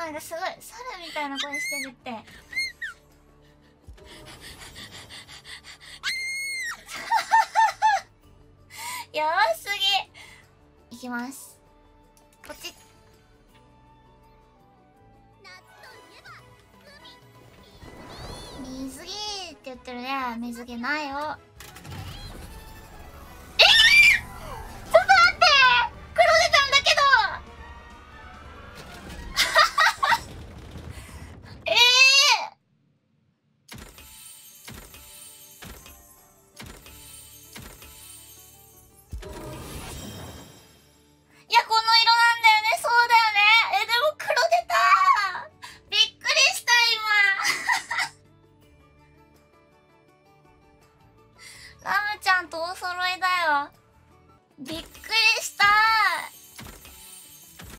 なんかすごい猿みたいな声してるって。やばすぎ。いきます。ポチッ水着って言ってるね。水着ないよ。んとお揃いだよ。びっ